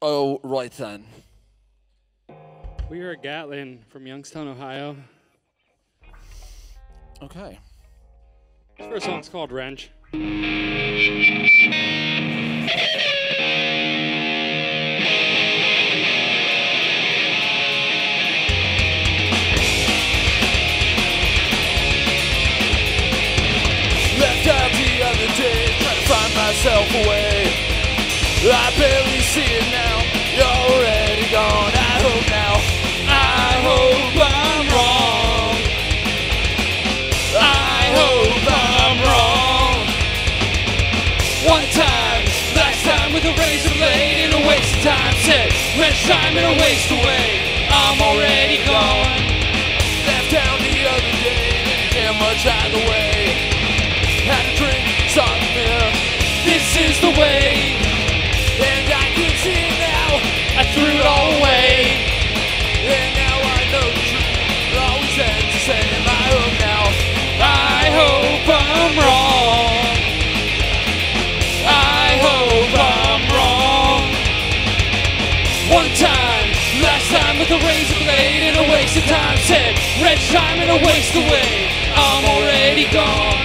Oh, right then. We are Gatlin from Youngstown, Ohio. Okay. This first song's called Wrench. Left out the other day, trying to find myself a way. I barely see it now. Said, wrench time and a waste away. I'm already gone. Left down the other day, didn't get much either way. Had a drink, saw the mirror. This is the way, Said, wrench time and a waste away. I'm already gone.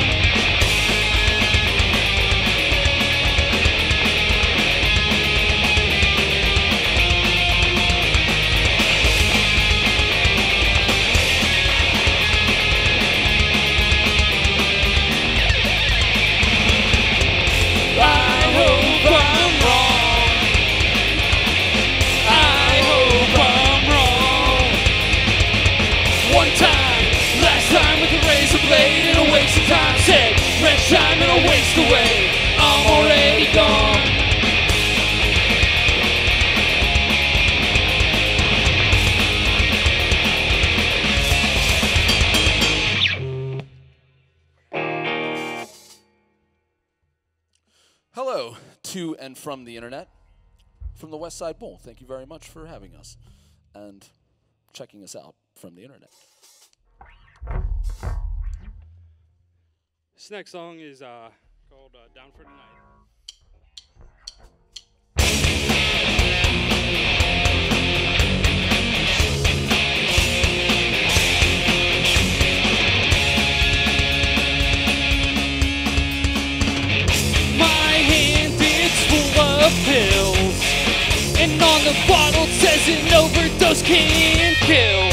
And away. I'm already gone. Hello to and from the internet, from the Westside Bowl. Thank you very much for having us and checking us out from the internet. This next song is uh, called uh, Down for Tonight. My hand is full of pills, and on the bottle says an overdose can kill.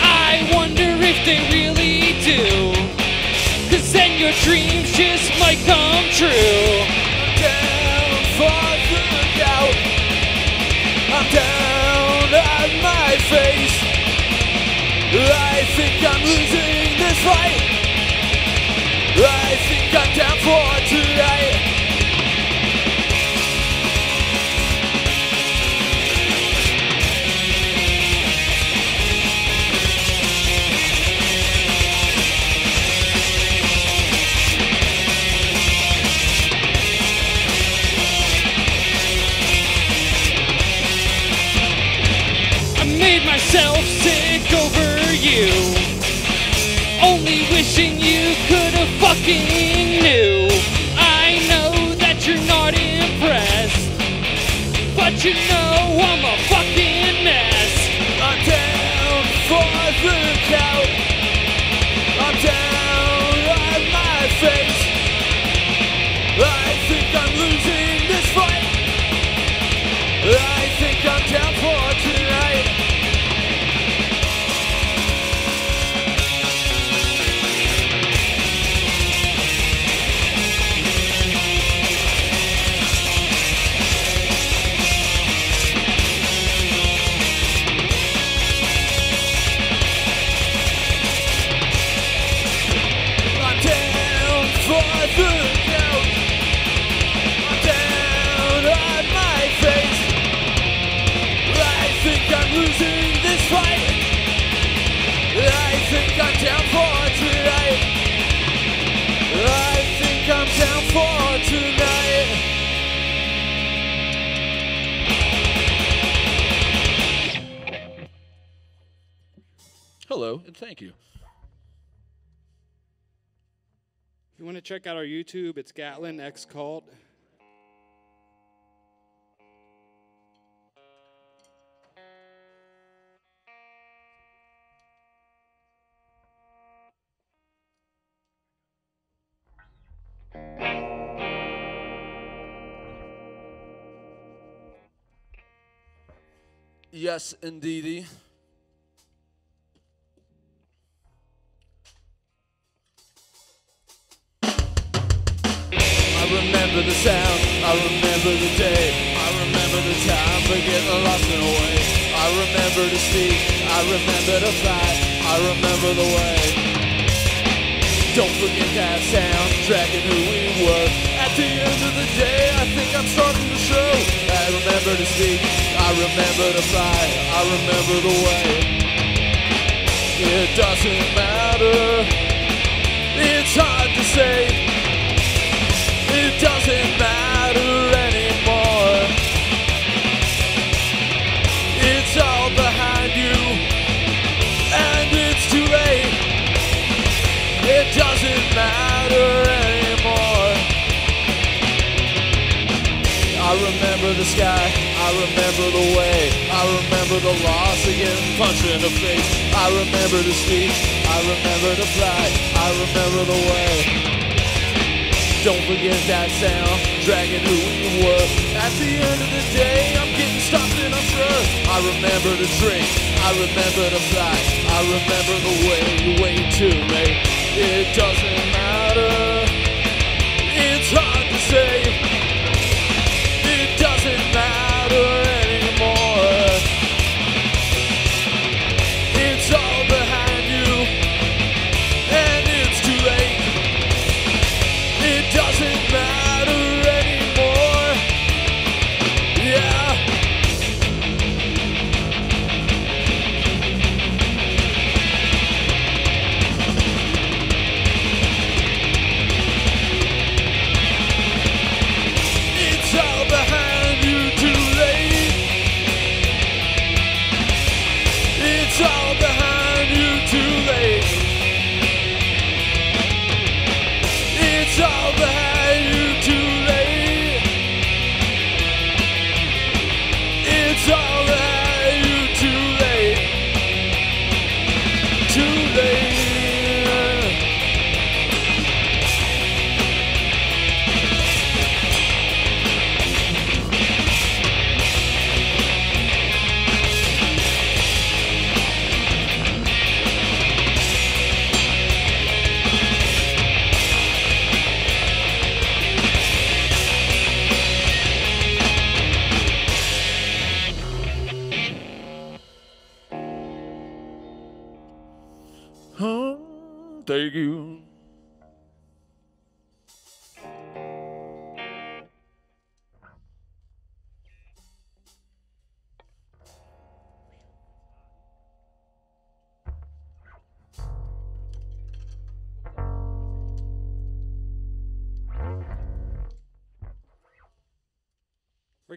I wonder if they really do, cause then your dreams just might come true. I'm down for the doubt, I'm down on my face. I think I'm losing this fight. I think I'm down for tonight. Myself sick over you. Only wishing you could have fucking knew. I know that you're not impressed, but you know I'm a fucking If you want to check out our YouTube, it's Gatlin X Cult. Yes, indeedy. Remember the sound, I remember the day, I remember the time for getting lost in a way. I remember to speak, I remember to fight, I remember the way. Don't forget that sound, tracking who we were. At the end of the day, I think I'm starting to show. I remember to speak, I remember to fight, I remember the way. It doesn't matter, the sky, I remember the way, I remember the loss of getting punched in the face. I remember to speak, I remember to fly, I remember the way. Don't forget that sound, dragging who we were. At the end of the day, I'm getting stopped and I'm sure. I remember to drink, I remember to fly, I remember the way you wait too late. It doesn't matter, it's hard to say.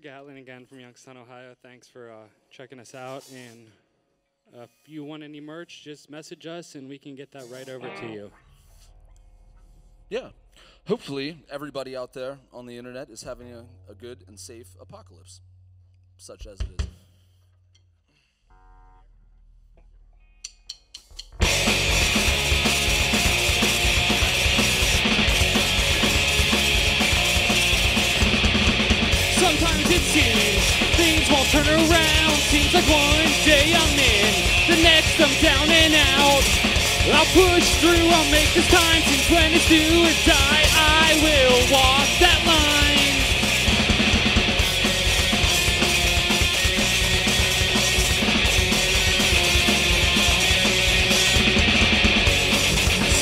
Gatlin again from Youngstown, Ohio. Thanks for uh, checking us out. And if you want any merch, just message us and we can get that right over to you. Yeah. Hopefully, everybody out there on the internet is having a, a good and safe apocalypse, such as it is. Turn around. Seems like one day I'm in, the next I'm down and out. I'll push through, I'll make this time. Since when it's do or die, I will walk that line.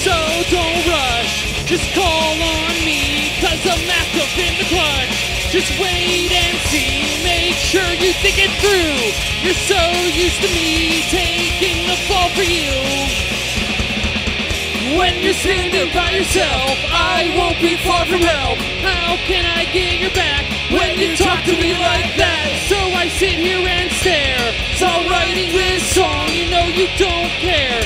So don't rush, just call on me, cause I'm active in the clutch. Just wait sure you think it through. You're so used to me taking the fall for you. When you're standing by yourself, I won't be far from help. How can I get your back when you talk to me like that? So I sit here and stare. So writing this song, you know you don't care.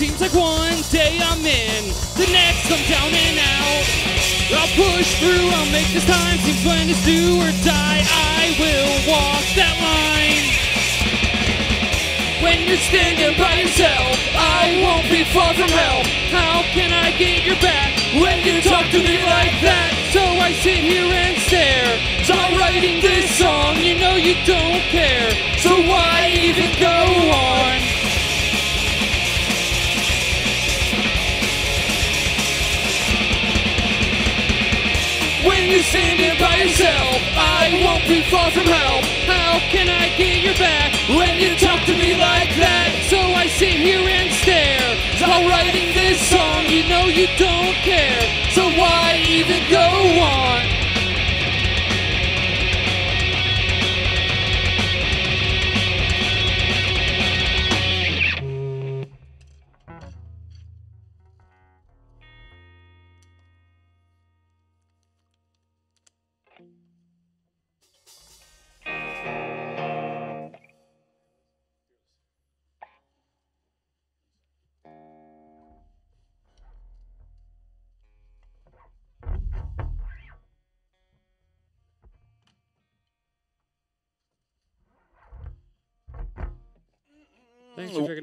Seems like one day I'm in, the next I'm down and out. I'll push through, I'll make this time. Seems when it's do or die, I will walk that line. When you're standing by yourself. I won't be far from help. How can I get your back when you talk to me like that? So I sit here and stare. Start writing this song, you know you don't care. So why even go on? When you're standing by yourself, I won't be far from help. How can I get your back when you talk to me like that? So I sit here and stare. While writing this song, you know you don't care.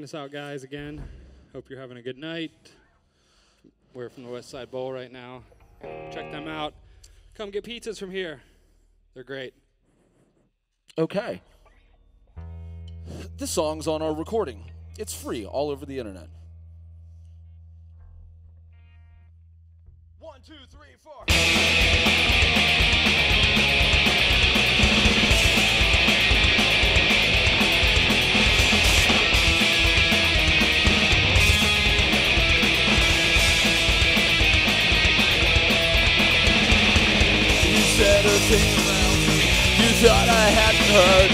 Us out, guys, again. Hope you're having a good night. We're from the Westside Bowl right now. Check them out. Come get pizzas from here. They're great. Okay. This song's on our recording. It's free all over the internet. One, two, three, four. You thought I hadn't heard.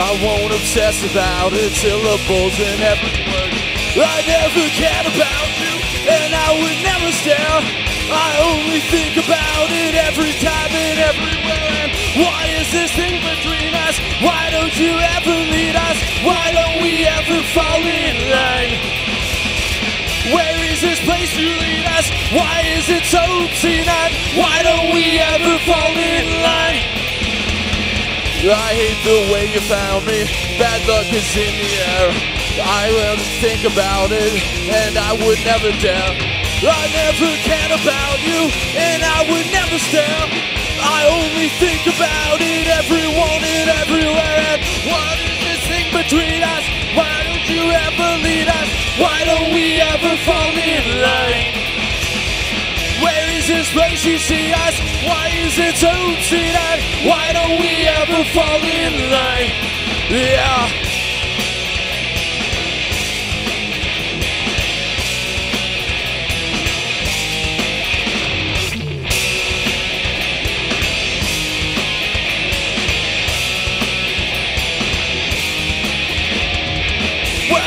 I won't obsess about it, till the syllables in every word. I never cared about you, and I would never stare. I only think about it every time and everywhere. And is this thing between us? Why don't you ever lead us? Why don't we ever fall in line? Where this place to lead us? Why is it so? And why don't we ever fall in line? I hate the way you found me. Bad luck is in the air. I will think about it, and I would never dare. I never cared about you, and I would never stare. I only think about it, everyone and everywhere. And what is this thing between us? Why don't you ever lead us? Why don't we ever fall in line? Where is this place you see us? Why is it so? And why don't we ever fall in line? Yeah.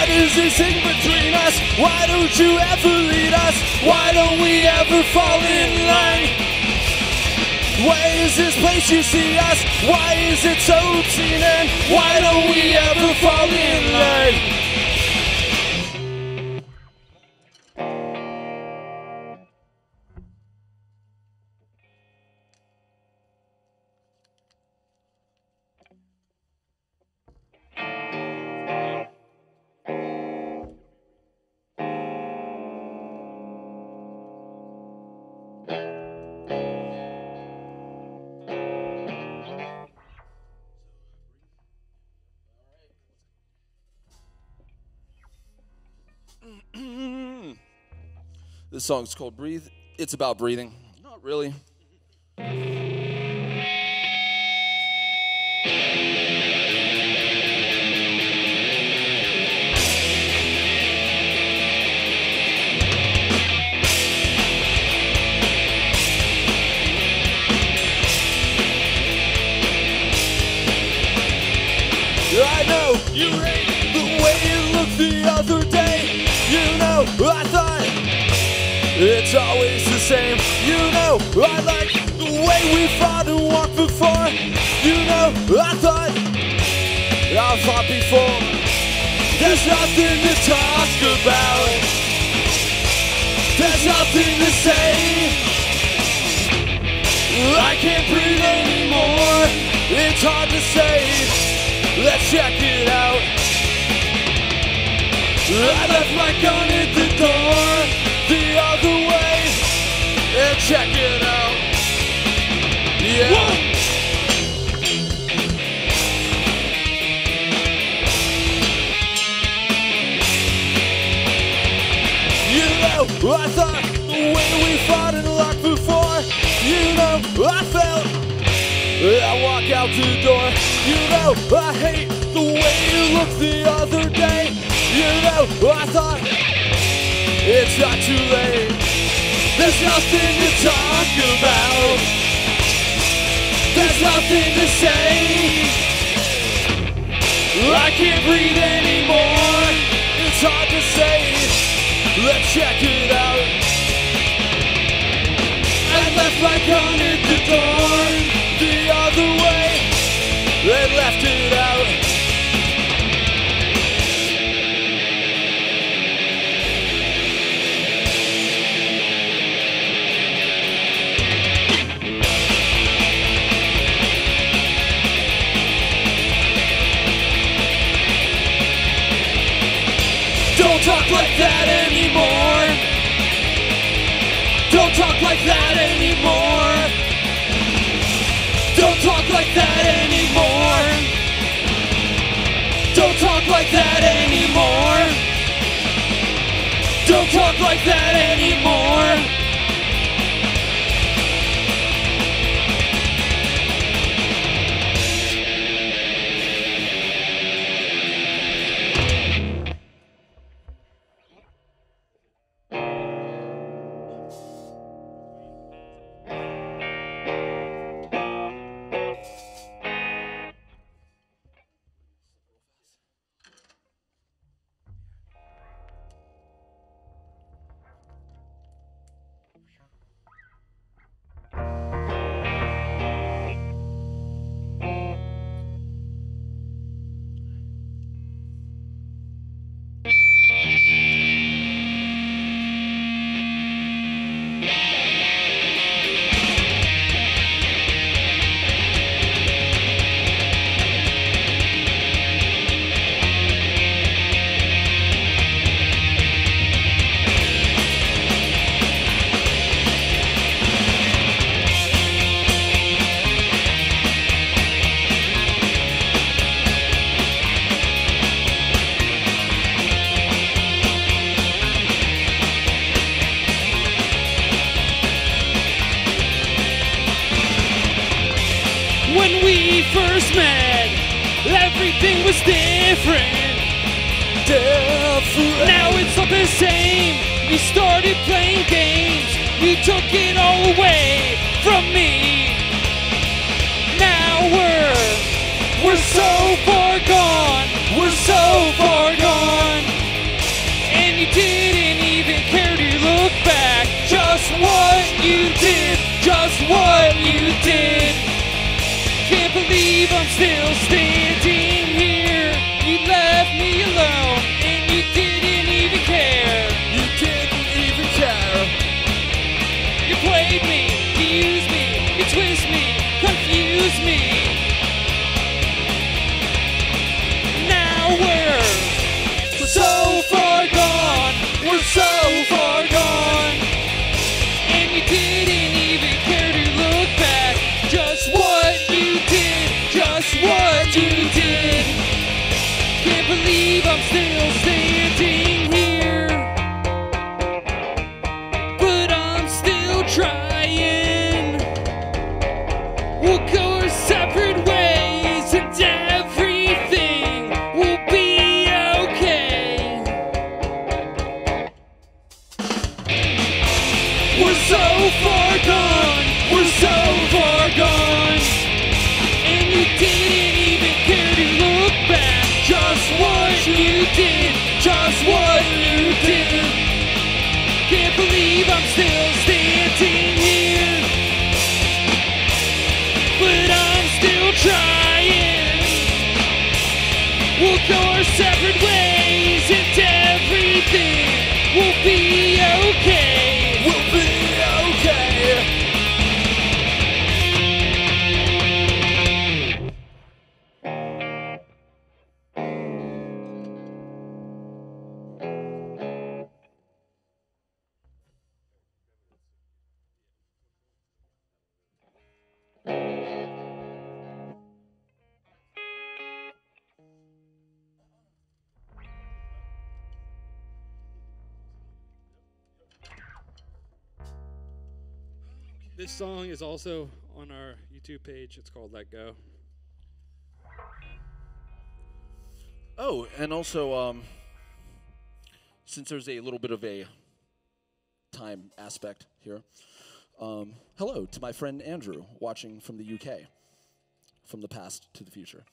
What is this in between us? Why don't you ever lead us? Why don't we ever fall in line? Where is this place you see us? Why is it so obscene? And why don't we ever fall in line? This song's called Breathe. It's about breathing. Not really. I know you it's always the same. You know, I like the way we fought and walked before. You know, I thought I fought before. There's nothing to talk about. There's nothing to say. I can't breathe anymore. It's hard to say. Let's check it out. I left my gun at the door other way and check it out. Yeah. You know, I thought the way we fought in luck before, you know, I felt. I walk out the door, you know, I hate the way you looked the other day. You know, I thought it's not too late. There's nothing to talk about. There's nothing to say. I can't breathe anymore. It's hard to say. Let's check it out. I left my gun at the door the other way. Don't talk like that anymore. Don't talk like that anymore. Don't talk like that anymore. Don't talk like that anymore. Don't talk like that anymore. What you did. Just what you did. Can't believe I'm still standing We're so far gone, we're so far gone. And you didn't even care to look back. Just what you did, just what you did. Can't believe I'm still standing here. But I'm still trying. We'll go our separate ways and everything will be This song is also on our YouTube page. It's called Let Go. Oh, and also, um, since there's a little bit of a time aspect here, um, hello to my friend Andrew, watching from the UK, from the past to the future.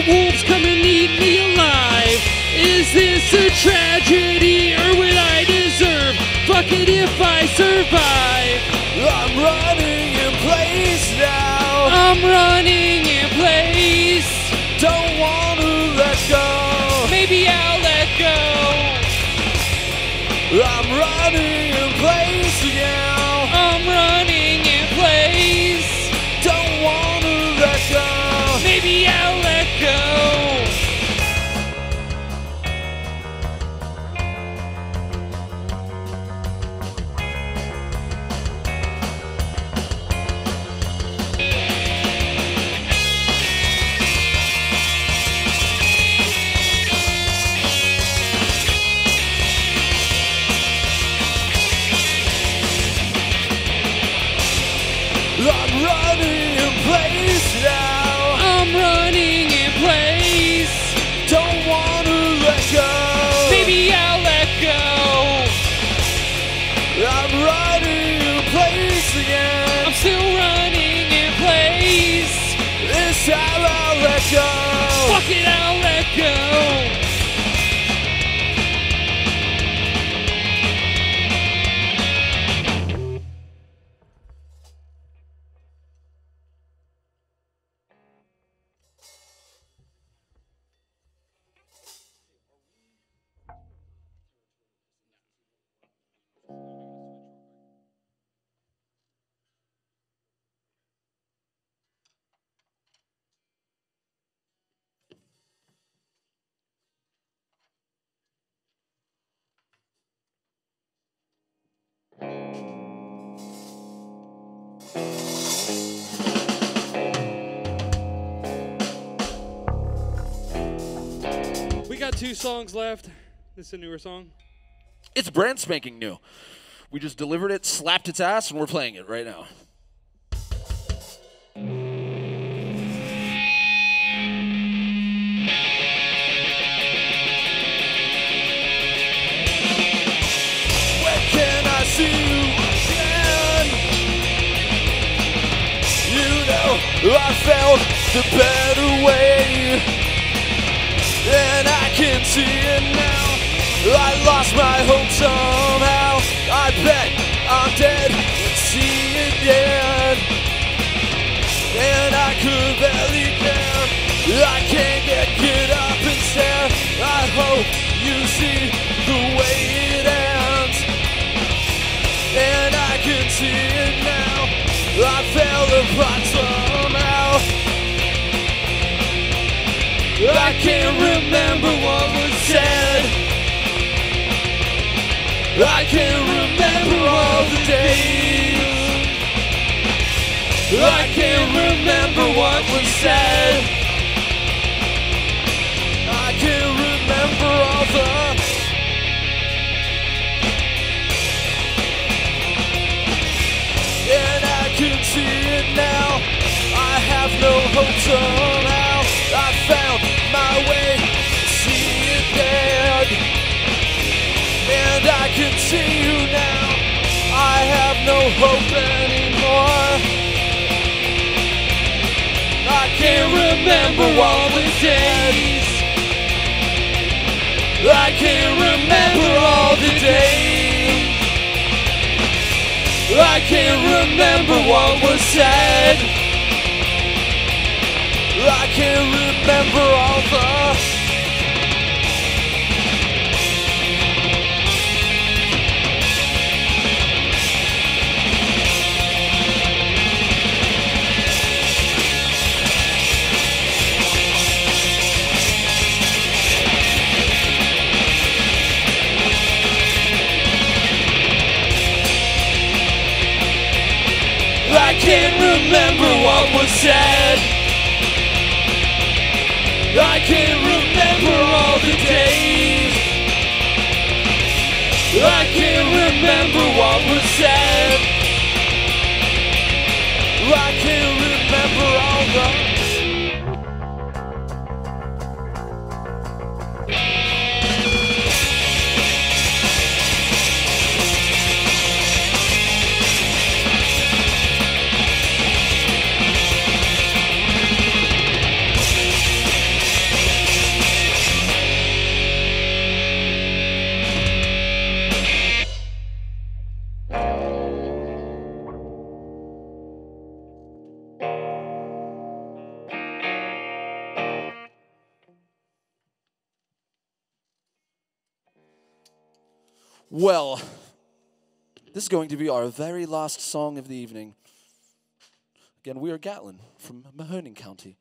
The wolves come and eat me alive. Is this a tragedy or would I deserve? Fuck it if I survive. I'm running in place now. I'm running in place. Don't wanna let go. Maybe I'll let go. I'm running in place now. I'm running I'll We got two songs left. This is a newer song. It's brand spanking new. We just delivered it, slapped its ass, and we're playing it right now. I found the better way, and I can see it now. I lost my hope somehow. I bet I'm dead and see it dead, and I could barely care. I can't get get up and stare. I hope you see the way it ends and I can see it now. I fell apart somehow. I can't remember what was said. I can't remember all the days. I can't remember what was said. Somehow I found my way to see. And I can see you now. I have no hope anymore. I can't remember. I can't remember all the days. I can't remember what was said. I can't remember all the. I can't remember what was said. I can't remember all the days. I can't remember what was said. I can't remember all the. Well, this is going to be our very last song of the evening. Again, we are Gatlin from Mahoning County.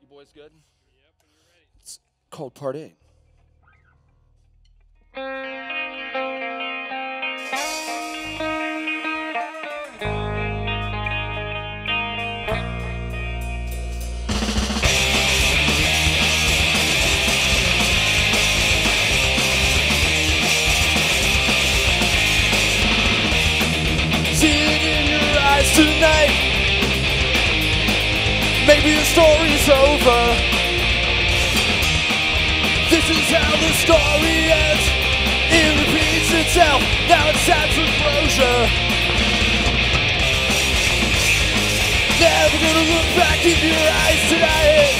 You boys good? It's called Part 8. Tonight. Maybe the story's over. This is how the story ends. It repeats itself. Now it's time for closure. Never gonna look back in your eyes tonight.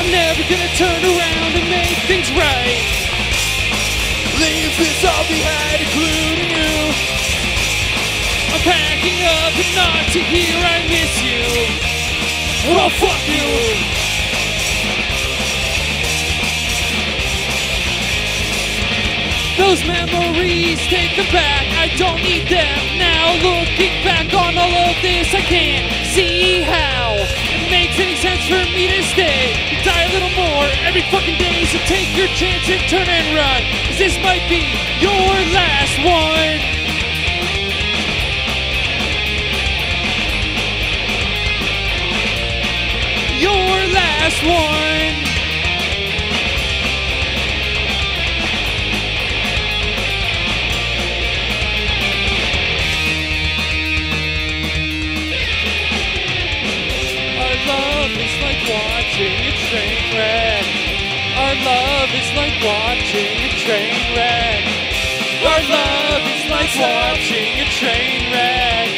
I'm never gonna turn around and make things right. Leave this all behind, including you. I'm packing up and not to hear I miss you. Well, fuck you. Those memories, take them back. I don't need them now. Looking back on all of this, I can't see how it makes any sense for me to stay. To die a little more every fucking day. So take your chance and turn and run. 'Cause this might be your last one. Your last one. Our love is like watching a train wreck. Our love is like watching a train wreck.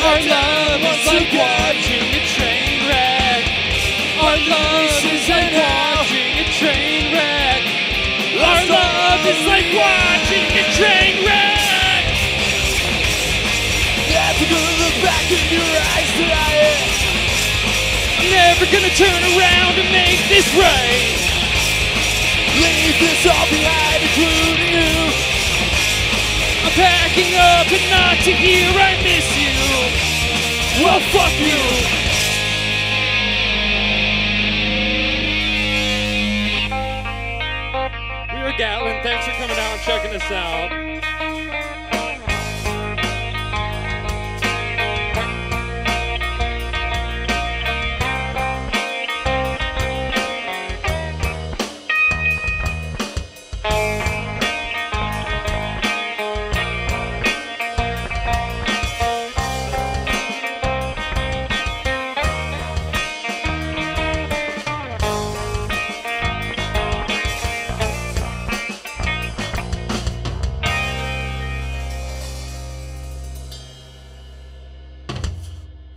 Our love is like watching a train wreck. Our love is like watching a train wreck. Our love is like watching a train wreck. Never gonna look back in your eyes tonight. I'm never gonna turn around and make this right. Leave this all behind, including you. I'm packing up and not to hear I miss you. Well, fuck you. We are Gatlin. Thanks for coming out and checking us out.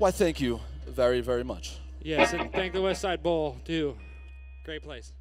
Why, thank you very, very much. Yes, and thank the Westside Bowl too. Great place.